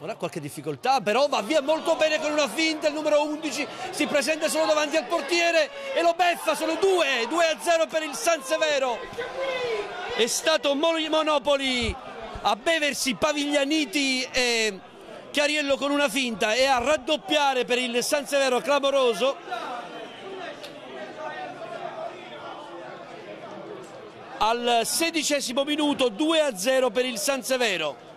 ora qualche difficoltà, però va via molto bene con una finta, il numero 11 si presenta solo davanti al portiere e lo beffa, sono 2, 2 a 0 per il San Severo. È stato Monopoli a beversi Paviglianiti e Chiariello con una finta e a raddoppiare per il San Severo clamoroso. Al sedicesimo minuto 2 a 0 per il San Severo.